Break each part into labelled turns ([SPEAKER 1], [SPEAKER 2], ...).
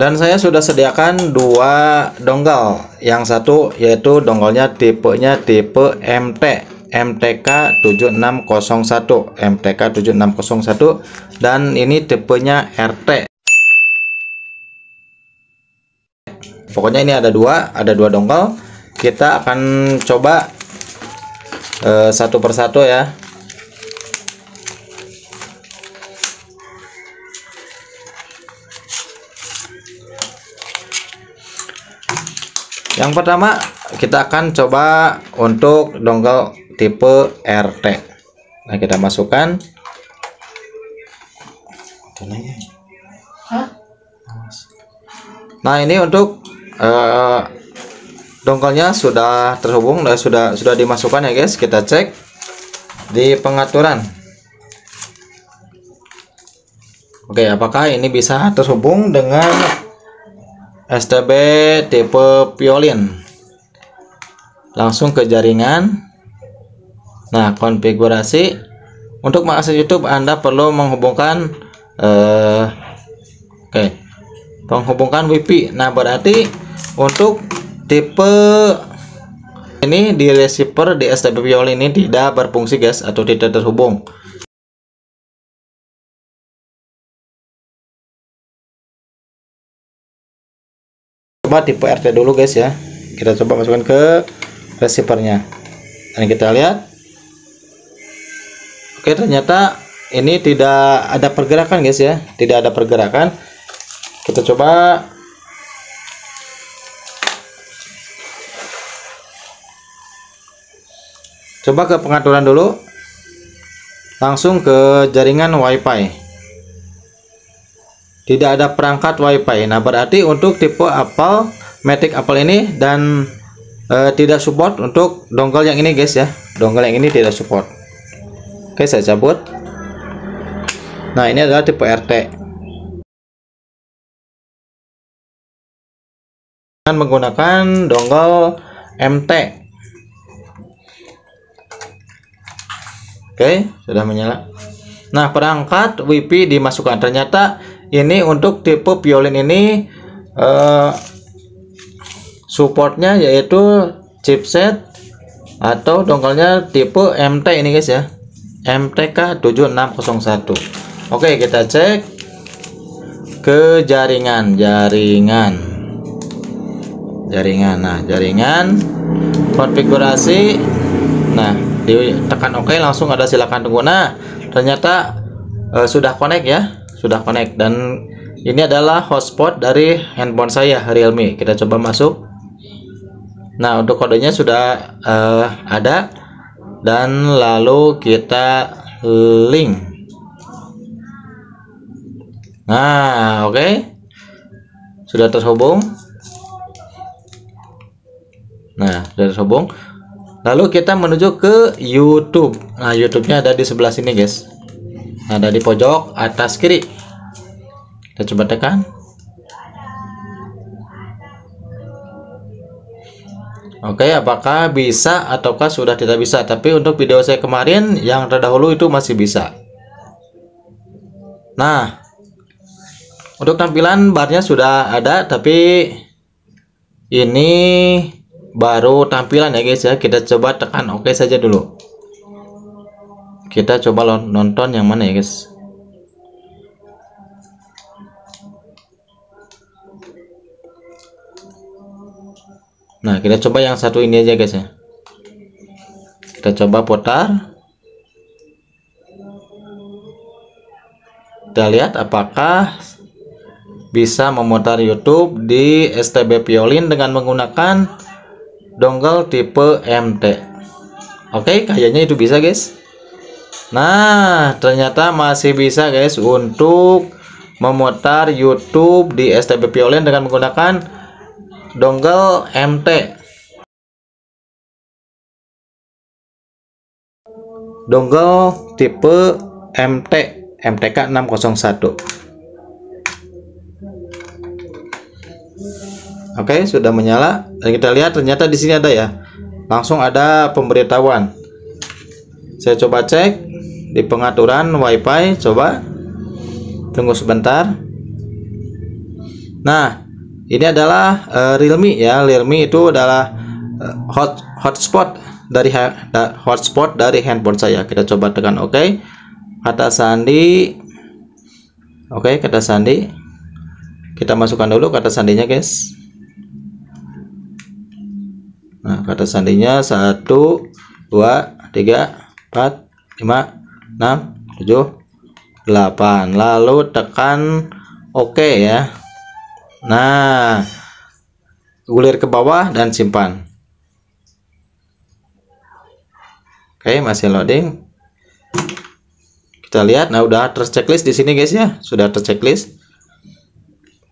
[SPEAKER 1] dan saya sudah sediakan dua dongle yang satu yaitu donggolnya tipenya tipe MT MTK 7601 MTK 7601 dan ini tipenya RT pokoknya ini ada dua ada dua dongle kita akan coba uh, satu persatu ya yang pertama kita akan coba untuk dongle tipe RT nah kita masukkan. Nah ini untuk uh, dongle sudah terhubung dan sudah sudah dimasukkan ya guys. Kita cek di pengaturan. Oke apakah ini bisa terhubung dengan STB tipe violin langsung ke jaringan. Nah konfigurasi. Untuk mengakses YouTube Anda perlu menghubungkan eh, oke. Okay, menghubungkan WiFi. Nah berarti untuk tipe ini di receiver di STB violin ini tidak berfungsi guys atau tidak terhubung coba tipe RT dulu guys ya. Kita coba masukkan ke receivernya. Dan kita lihat. Oke ternyata ini tidak ada pergerakan guys ya. Tidak ada pergerakan. Kita coba. Coba ke pengaturan dulu. Langsung ke jaringan wifi tidak ada perangkat WiFi. Nah, berarti untuk tipe Apple Matic Apple ini dan e, tidak support untuk dongle yang ini, guys ya. Dongle yang ini tidak support. Oke, saya cabut. Nah, ini adalah tipe RT. Dengan menggunakan dongle MT. Oke, sudah menyala. Nah, perangkat WiFi dimasukkan. Ternyata ini untuk tipe violin ini uh, supportnya yaitu chipset atau dongkelnya tipe MT ini guys ya. MTK 7601 Oke kita cek ke jaringan jaringan. Jaringan nah jaringan konfigurasi. Nah ditekan oke langsung ada silakan tunggu. Nah ternyata uh, sudah connect ya sudah connect. Dan ini adalah hotspot dari handphone saya Realme. Kita coba masuk. Nah untuk kodenya sudah uh, ada. Dan lalu kita link. Nah oke. Okay. sudah terhubung. Nah sudah terhubung. Lalu kita menuju ke YouTube. Nah YouTube-nya ada di sebelah sini guys ada di pojok atas kiri kita coba tekan Oke, apakah bisa ataukah sudah tidak bisa? Tapi untuk video saya kemarin yang terdahulu itu masih bisa. Nah, untuk tampilan barnya sudah ada, tapi ini baru tampilan ya guys ya. Kita coba tekan oke saja dulu kita coba nonton yang mana ya guys? Nah kita coba yang satu ini aja guys ya. Kita coba putar. Kita lihat apakah bisa memutar YouTube di STB Violin dengan menggunakan dongle tipe MT oke kayaknya itu bisa guys Nah, ternyata masih bisa guys untuk memutar YouTube di STB Violin dengan menggunakan dongle MT. Dongle tipe MT MTK 601. Oke, sudah menyala dan kita lihat ternyata di sini ada ya. Langsung ada pemberitahuan. Saya coba cek di pengaturan wifi coba tunggu sebentar Nah, ini adalah uh, Realme ya. Realme itu adalah uh, hot hotspot dari da, hotspot dari handphone saya. Kita coba tekan oke. Okay. Kata sandi Oke, okay, kata sandi. Kita masukkan dulu kata sandinya, guys. Nah, kata sandinya 1 2 3 4 5 6 7 8. Lalu tekan oke ya. Nah, gulir ke bawah dan simpan. Oke, masih loading. Kita lihat, nah udah terchecklist di sini guys ya, sudah terchecklist.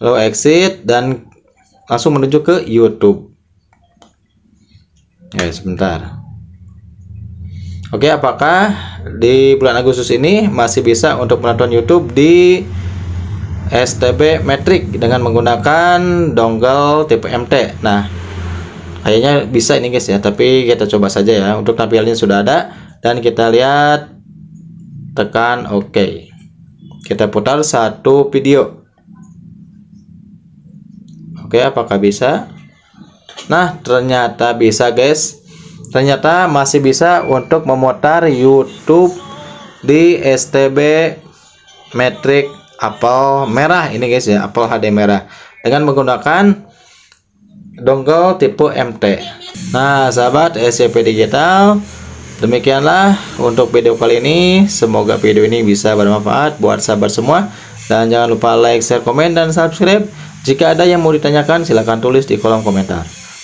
[SPEAKER 1] Lalu exit dan langsung menuju ke YouTube. Ya, sebentar. Oke, apakah di bulan Agustus ini masih bisa untuk menonton YouTube di STB Metric dengan menggunakan dongle tipe MT. Nah, kayaknya bisa ini guys ya, tapi kita coba saja ya. Untuk tampilannya sudah ada dan kita lihat tekan OK. Kita putar satu video. Oke, apakah bisa? Nah, ternyata bisa guys. Ternyata masih bisa untuk memutar YouTube di STB Metric apel merah ini guys ya apel HD merah dengan menggunakan dongle tipe MT nah sahabat SCP digital demikianlah untuk video kali ini. Semoga video ini bisa bermanfaat buat sahabat semua. Dan jangan lupa like share komen dan subscribe. Jika ada yang mau ditanyakan silahkan tulis di kolom komentar